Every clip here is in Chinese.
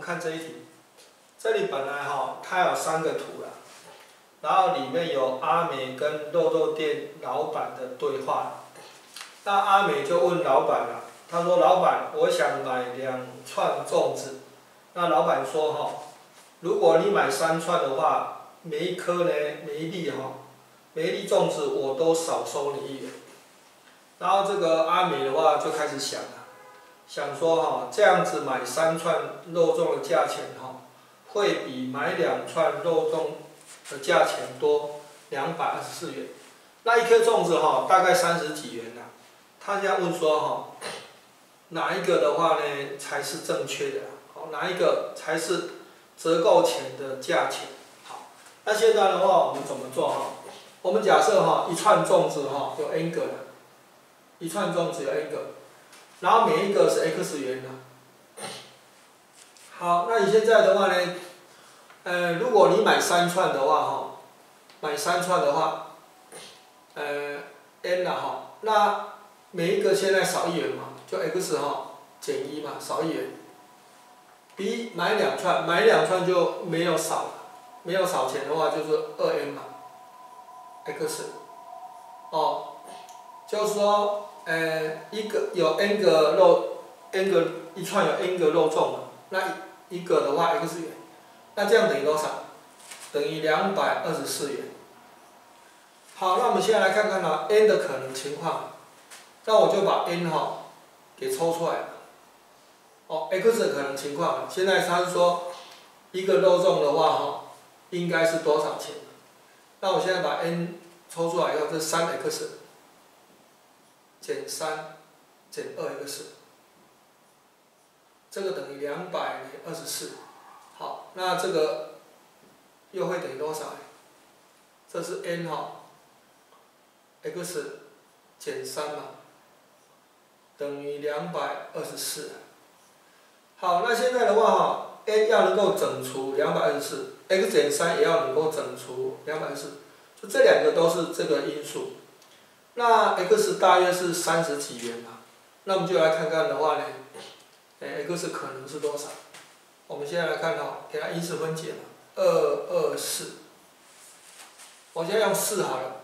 看这一题，这里本来哈，它有三个图啦，然后里面有阿美跟肉肉店老板的对话。那阿美就问老板了，他说：“老板，我想买两串粽子。”那老板说：“哈，如果你买三串的话，每一颗呢，每一粒哈，每一粒粽子我都少收你一元。”然后这个阿美的话就开始想了。想说哈，这样子买三串肉粽的价钱哈，会比买两串肉粽的价钱多两百二十四元。那一颗粽子哈，大概三十几元呐。他家问说哈，哪一个的话呢才是正确的？好，哪一个才是折扣前的价钱？好，那现在的话我们怎么做哈？我们假设哈，一串粽子哈有 n 个，一串粽子有 n 个。然后每一个是 x 元的。好，那你现在的话呢？呃，如果你买三串的话，哈，买三串的话，呃，n 了哈，那每一个现在少一元嘛，就 x 哈减一嘛，少一元。比买两串，买两串就没有少，没有少钱的话就是二 n 嘛，x，哦，就是说。呃，一个有 n 个肉，n 个一串有 n 个肉粽嘛，那一个的话 x 元，那这样等于多少？等于两百二十四元。好，那我们现在来看看呢 n 的可能情况，那我就把 n 哈给抽出来了。哦，x 的可能情况，现在他是说一个肉粽的话哈，应该是多少钱？那我现在把 n 抽出来以后，这三 x。减三减二 x，这个等于两百二十四。好，那这个又会等于多少？这是 n 哈，x 减三嘛，等于两百二十四。好，那现在的话哈，n 要能够整除两百二十四，x 减三也要能够整除两百二十四，就这两个都是这个因素。那 x 大约是三十几元嘛？那我们就来看看的话呢，哎，x 可能是多少？我们现在来看到，给它因式分解嘛，二二四。我现在用四好了，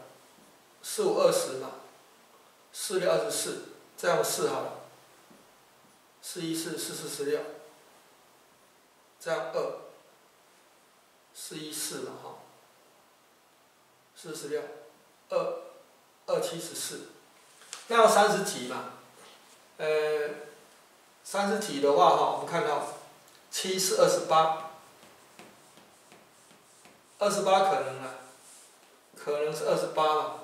四五二十嘛，四六二十四，再用四好了，四一四四四十六，这样二，四一四嘛哈，四十六，二。二七十四，那要三十几嘛？呃，三十几的话哈，我们看到七是二十八，二十八可能啊，可能是二十八嘛。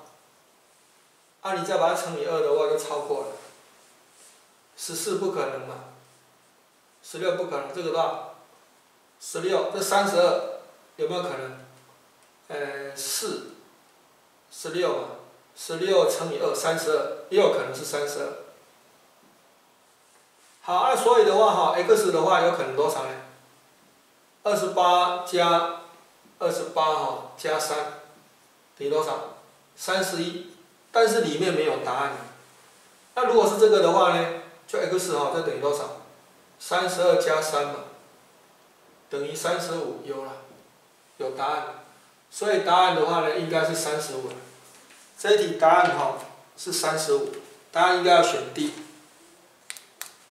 啊，你再把它乘以二的话，就超过了。十四不可能嘛，十六不可能，这个多少？十六，这三十二有没有可能？呃，四，十六嘛。十六乘以二，三十二，也有可能是三十二。好，那所以的话哈，x 的话有可能多少呢？二十八加二十八哈加三等于多少？三十一。但是里面没有答案。那如果是这个的话呢，就 x 哈，这等于多少？三十二加三嘛，等于三十五，有了，有答案。所以答案的话呢，应该是三十五。这一题答案哈是三十五，答案应该要选 D。